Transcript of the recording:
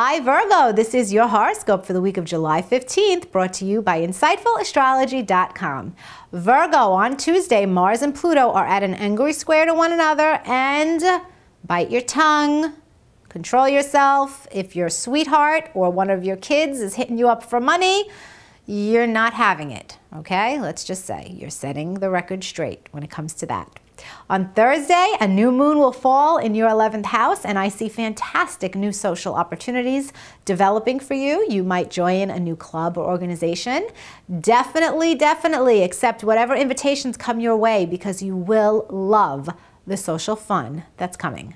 Hi, Virgo. This is your horoscope for the week of July 15th, brought to you by InsightfulAstrology.com. Virgo, on Tuesday, Mars and Pluto are at an angry square to one another, and bite your tongue, control yourself. If your sweetheart or one of your kids is hitting you up for money, you're not having it, okay? Let's just say you're setting the record straight when it comes to that. On Thursday, a new moon will fall in your 11th house, and I see fantastic new social opportunities developing for you. You might join a new club or organization. Definitely, definitely accept whatever invitations come your way because you will love the social fun that's coming.